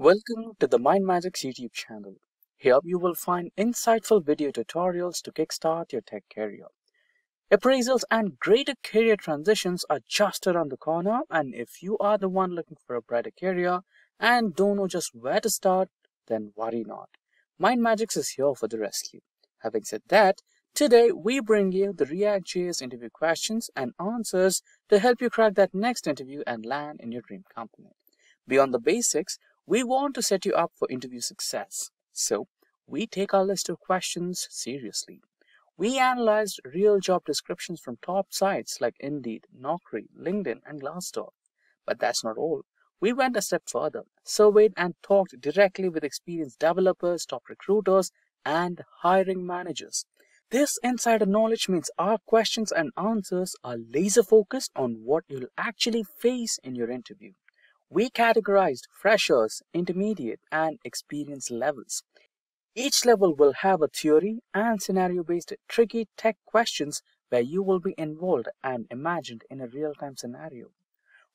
Welcome to the MindMajix YouTube channel. Here you will find insightful video tutorials to kickstart your tech career. Appraisals and greater career transitions are just around the corner and if you are the one looking for a brighter career and don't know just where to start, then worry not. MindMajix is here for the rescue. Having said that, today we bring you the React.js interview questions and answers to help you crack that next interview and land in your dream company. Beyond the basics, we want to set you up for interview success. So, we take our list of questions seriously. We analyzed real job descriptions from top sites like Indeed, Naukri, LinkedIn, and Glassdoor. But that's not all. We went a step further, surveyed and talked directly with experienced developers, top recruiters, and hiring managers. This insider knowledge means our questions and answers are laser focused on what you'll actually face in your interview. We categorized freshers, intermediate, and experienced levels. Each level will have a theory and scenario based tricky tech questions where you will be involved and imagined in a real time scenario.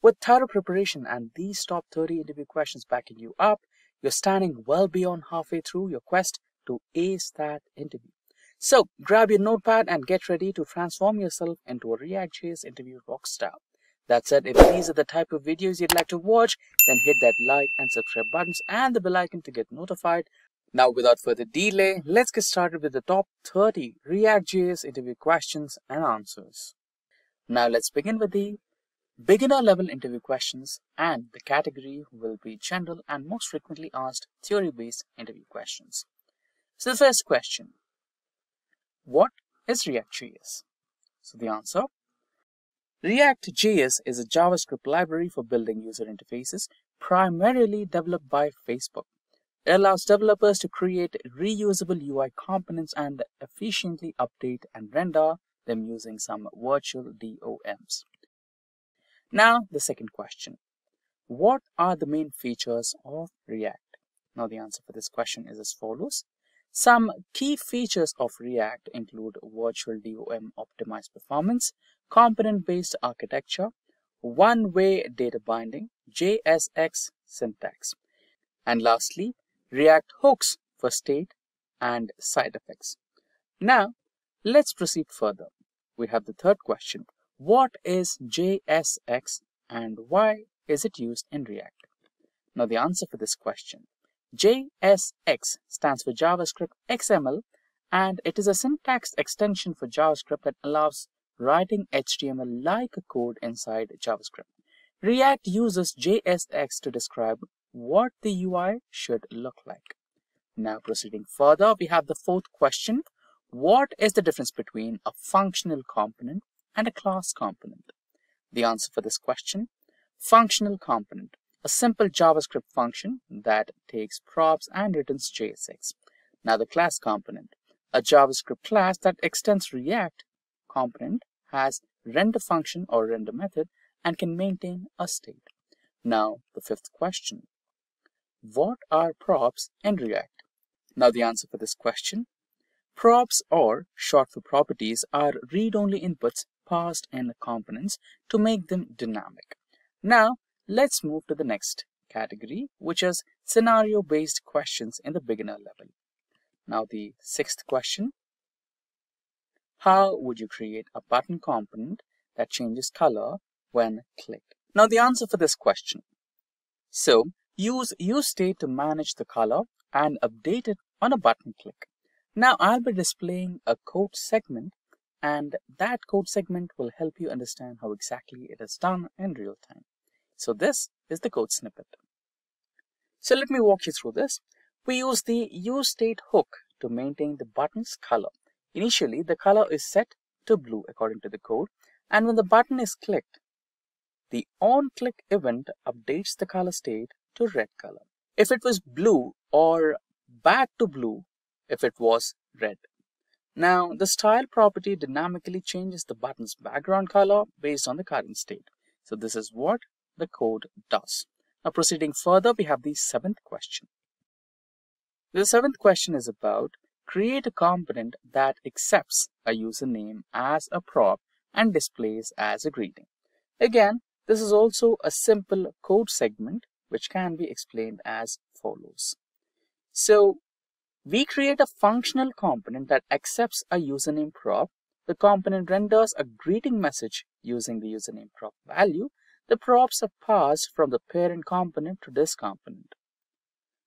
With thorough preparation and these top 30 interview questions backing you up, you're standing well beyond halfway through your quest to ace that interview. So grab your notepad and get ready to transform yourself into a React.js interview rockstar. That said, if these are the type of videos you'd like to watch, then hit that like and subscribe buttons and the bell icon to get notified. Now, without further delay, let's get started with the top 30 React.js interview questions and answers. Now, let's begin with the beginner level interview questions and the category will be general and most frequently asked theory-based interview questions. So the first question, what is React.js? So the answer, React.js is a JavaScript library for building user interfaces primarily developed by Facebook. It allows developers to create reusable UI components and efficiently update and render them using some virtual DOMs. Now, the second question. What are the main features of React? Now, the answer for this question is as follows. Some key features of React include virtual DOM optimized performance, component-based architecture, one-way data binding, JSX syntax, and lastly, React hooks for state and side effects. Now, let's proceed further. We have the third question. What is JSX and why is it used in React? Now, the answer for this question JSX stands for JavaScript XML and it is a syntax extension for JavaScript that allows writing HTML like a code inside JavaScript. React uses JSX to describe what the UI should look like. Now proceeding further, we have the fourth question. What is the difference between a functional component and a class component? The answer for this question, functional component a simple JavaScript function that takes props and returns JSX. Now the class component, a JavaScript class that extends React component has render function or render method and can maintain a state. Now the fifth question, what are props in React? Now the answer for this question, props or short for properties are read-only inputs passed in components to make them dynamic. Now Let's move to the next category, which is scenario-based questions in the beginner level. Now the sixth question, how would you create a button component that changes color when clicked? Now the answer for this question. So use useState to manage the color and update it on a button click. Now I'll be displaying a code segment and that code segment will help you understand how exactly it is done in real time. So this is the code snippet. So let me walk you through this. We use the useState hook to maintain the button's color. Initially, the color is set to blue according to the code, and when the button is clicked, the onClick event updates the color state to red color. If it was blue or back to blue if it was red. Now, the style property dynamically changes the button's background color based on the current state. So this is what the code does. Now proceeding further, we have the seventh question. The seventh question is about create a component that accepts a username as a prop and displays as a greeting. Again, this is also a simple code segment which can be explained as follows. So we create a functional component that accepts a username prop. The component renders a greeting message using the username prop value. The props are passed from the parent component to this component.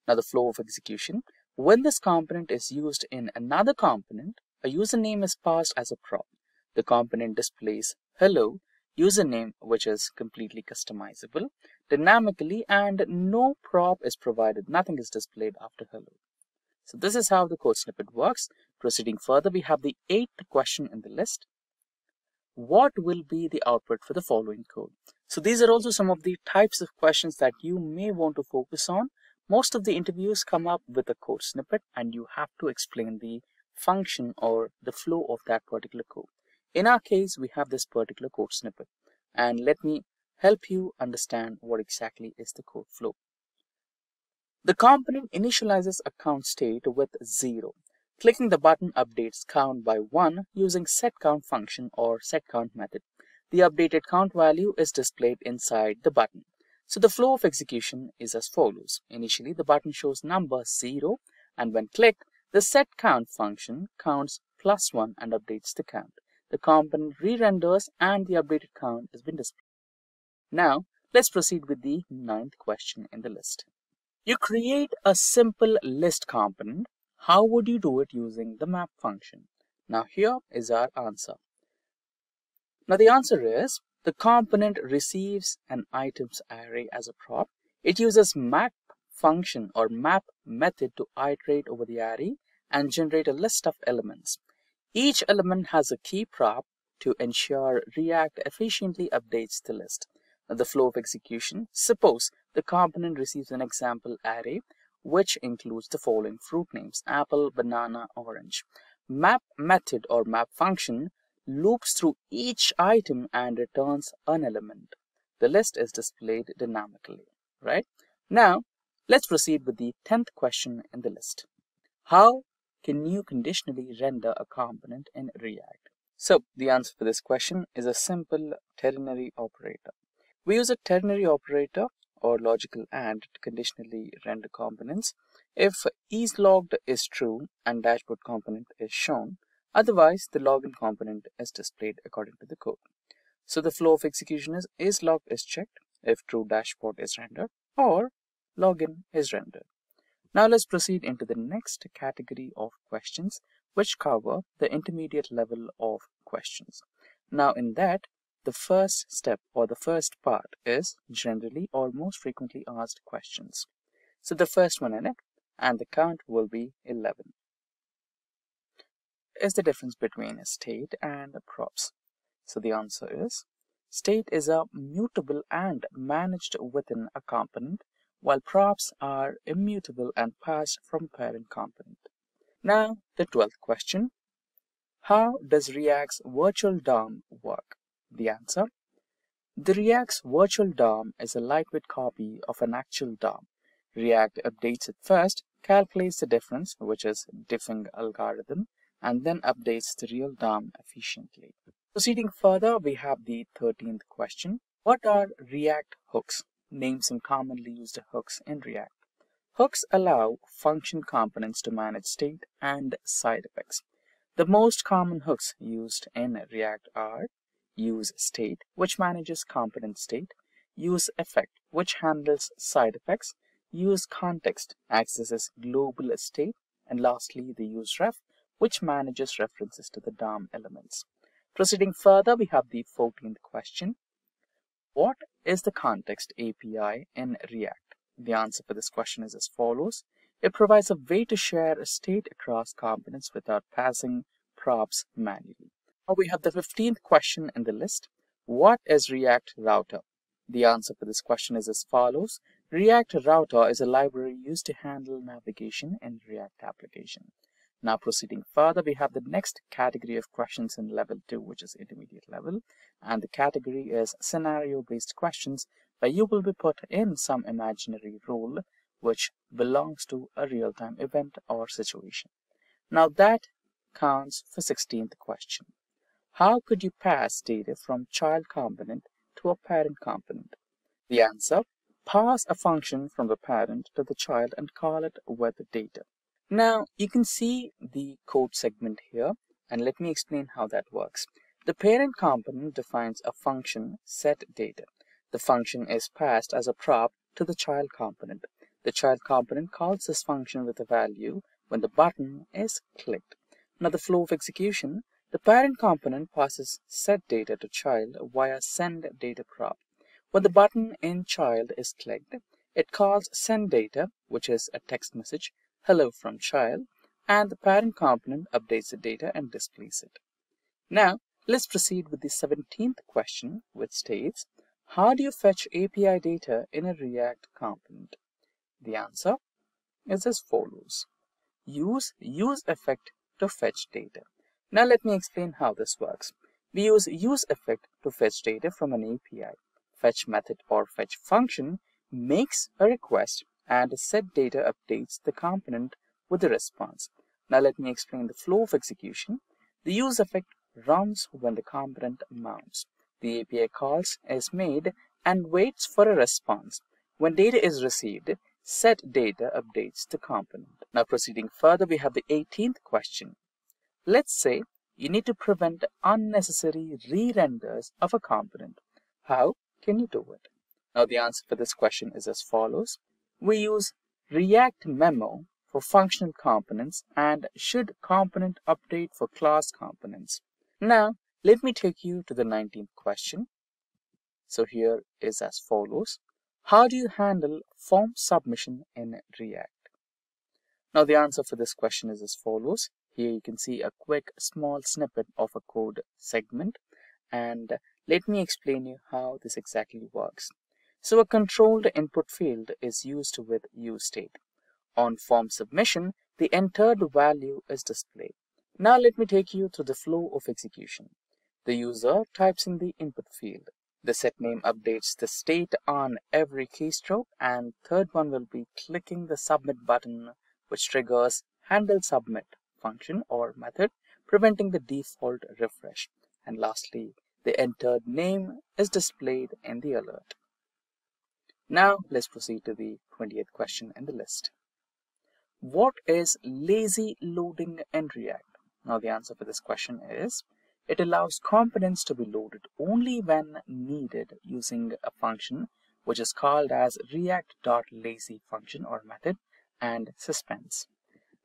Now the flow of execution. When this component is used in another component, a username is passed as a prop. The component displays hello username which is completely customizable dynamically and no prop is provided. Nothing is displayed after hello. So this is how the code snippet works. Proceeding further, we have the eighth question in the list. What will be the output for the following code? So these are also some of the types of questions that you may want to focus on. Most of the interviews come up with a code snippet and you have to explain the function or the flow of that particular code. In our case, we have this particular code snippet and let me help you understand what exactly is the code flow. The component initializes a count state with 0. Clicking the button updates count by 1 using setCount function or setCount method. The updated count value is displayed inside the button. So the flow of execution is as follows. Initially, the button shows number 0 and when clicked, the setCount function counts plus 1 and updates the count. The component re-renders and the updated count has been displayed. Now, let's proceed with the ninth question in the list. You create a simple list component. How would you do it using the map function? Now here is our answer. Now the answer is the component receives an items array as a prop. It uses map function or map method to iterate over the array and generate a list of elements. Each element has a key prop to ensure React efficiently updates the list the flow of execution. Suppose the component receives an example array which includes the following fruit names apple, banana, orange. Map method or map function loops through each item and returns an element. The list is displayed dynamically, right? Now, let's proceed with the 10th question in the list. How can you conditionally render a component in React? So, the answer for this question is a simple ternary operator. We use a ternary operator or logical AND to conditionally render components if isLogged is true and dashboard component is shown. Otherwise, the login component is displayed according to the code. So the flow of execution is isLogged is checked if true dashboard is rendered or login is rendered. Now let's proceed into the next category of questions which cover the intermediate level of questions. Now in that the first step or the first part is generally or most frequently asked questions. So the first one in it and the count will be 11. Is the difference between a state and props? So the answer is state is a mutable and managed within a component while props are immutable and passed from parent component. Now the 12th question. How does React's virtual DOM work? The answer? The React's virtual DOM is a lightweight copy of an actual DOM. React updates it first, calculates the difference, which is diffing algorithm, and then updates the real DOM efficiently. Proceeding further, we have the 13th question. What are React hooks? Name some commonly used hooks in React. Hooks allow function components to manage state and side effects. The most common hooks used in React are use state, which manages component state, use effect, which handles side effects, use context, accesses global state, and lastly, the use ref, which manages references to the DOM elements. Proceeding further, we have the 14th question. What is the context API in React? The answer for this question is as follows. It provides a way to share a state across components without passing props manually. Now we have the 15th question in the list. What is React Router? The answer for this question is as follows. React Router is a library used to handle navigation in React application. Now proceeding further, we have the next category of questions in level 2, which is intermediate level. And the category is scenario-based questions, where you will be put in some imaginary role which belongs to a real-time event or situation. Now that counts for 16th question. How could you pass data from child component to a parent component? The answer, pass a function from the parent to the child and call it with data. Now you can see the code segment here and let me explain how that works. The parent component defines a function set data. The function is passed as a prop to the child component. The child component calls this function with a value when the button is clicked. Now the flow of execution, the parent component passes set data to child via send data prop. When the button in child is clicked, it calls send data, which is a text message, hello from child, and the parent component updates the data and displays it. Now, let's proceed with the 17th question, which states, how do you fetch API data in a React component? The answer is as follows. Use use effect to fetch data. Now let me explain how this works. We use use effect to fetch data from an API. Fetch method or fetch function makes a request and set data updates the component with the response. Now let me explain the flow of execution. The use effect runs when the component mounts. The API calls is made and waits for a response. When data is received, set data updates the component. Now proceeding further, we have the 18th question. Let's say you need to prevent unnecessary re-renders of a component. How can you do it? Now the answer for this question is as follows. We use React Memo for functional components and should component update for class components. Now, let me take you to the 19th question. So here is as follows. How do you handle form submission in React? Now the answer for this question is as follows. Here you can see a quick small snippet of a code segment and let me explain you how this exactly works. So a controlled input field is used with useState. On form submission, the entered value is displayed. Now let me take you through the flow of execution. The user types in the input field. The set name updates the state on every keystroke and third one will be clicking the submit button which triggers handle submit function or method preventing the default refresh. And lastly, the entered name is displayed in the alert. Now let's proceed to the 20th question in the list. What is lazy loading in React? Now the answer for this question is it allows components to be loaded only when needed using a function which is called as react.lazy function or method and suspense.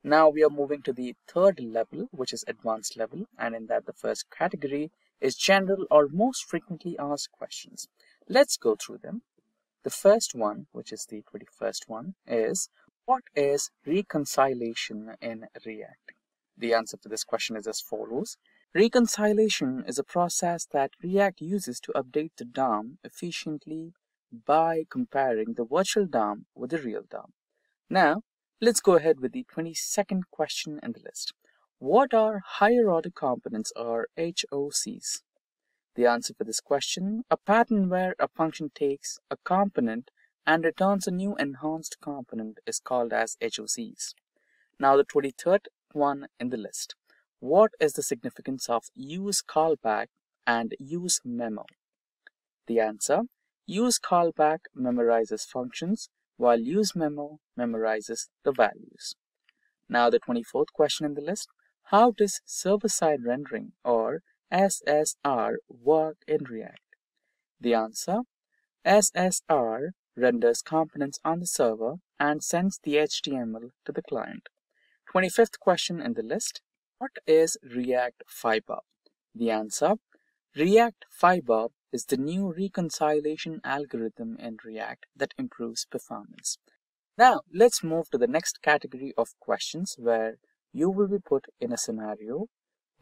Now we are moving to the third level which is advanced level and in that the first category is general or most frequently asked questions. Let's go through them. The first one, which is the 21st one, is what is reconciliation in React? The answer to this question is as follows. Reconciliation is a process that React uses to update the DOM efficiently by comparing the virtual DOM with the real DOM. Now, let's go ahead with the 22nd question in the list. What are higher order components or HOCs? The answer for this question, a pattern where a function takes a component and returns a new enhanced component is called as HOCs. Now the 23rd one in the list. What is the significance of use callback and use memo? The answer, use callback memorizes functions while use memo memorizes the values. Now the 24th question in the list, how does server-side rendering or SSR work in React? The answer, SSR renders components on the server and sends the HTML to the client. 25th question in the list, what is React Fiber? The answer, React Fiber is the new reconciliation algorithm in React that improves performance. Now, let's move to the next category of questions where you will be put in a scenario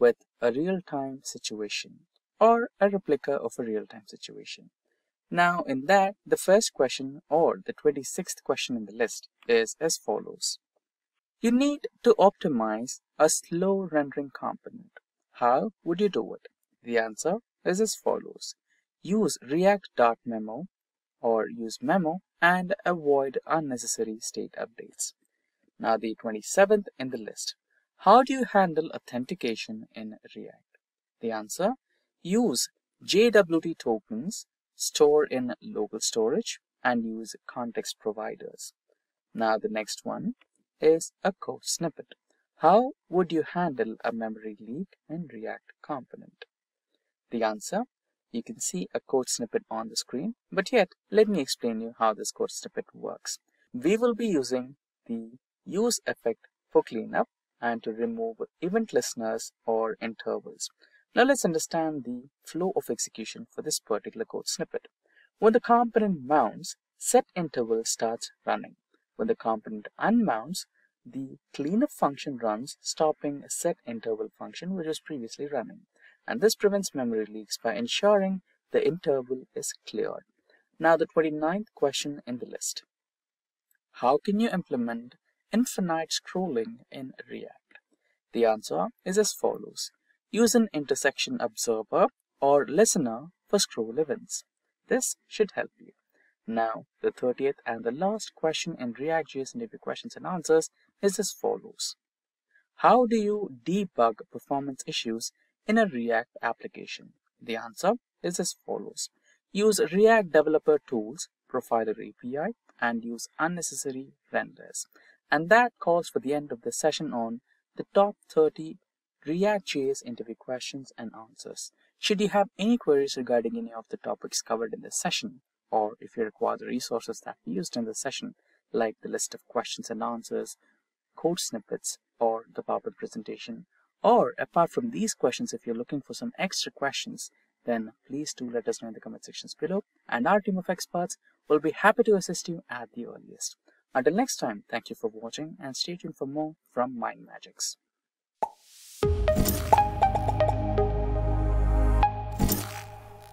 with a real-time situation or a replica of a real-time situation. Now in that, the first question or the 26th question in the list is as follows. You need to optimize a slow rendering component. How would you do it? The answer is as follows. Use react.memo or use memo and avoid unnecessary state updates. Now the 27th in the list. How do you handle authentication in React? The answer, use JWT tokens stored in local storage and use context providers. Now the next one is a code snippet. How would you handle a memory leak in React component? The answer, you can see a code snippet on the screen, but yet let me explain you how this code snippet works. We will be using the use effect for cleanup and to remove event listeners or intervals. Now let's understand the flow of execution for this particular code snippet. When the component mounts, set interval starts running. When the component unmounts, the cleanup function runs, stopping set interval function which was previously running. And this prevents memory leaks by ensuring the interval is cleared. Now the 29th question in the list. How can you implement infinite scrolling in React? The answer is as follows. Use an intersection observer or listener for scroll events. This should help you. Now, the 30th and the last question in React.js interview questions and answers is as follows. How do you debug performance issues in a React application? The answer is as follows. Use React Developer Tools Profiler API and use unnecessary renders. And that calls for the end of the session on the top 30 React.js interview questions and answers. Should you have any queries regarding any of the topics covered in this session, or if you require the resources that we used in the session, like the list of questions and answers, code snippets, or the PowerPoint presentation, or apart from these questions, if you're looking for some extra questions, then please do let us know in the comment sections below, and our team of experts will be happy to assist you at the earliest. Until next time, thank you for watching and stay tuned for more from MindMajix.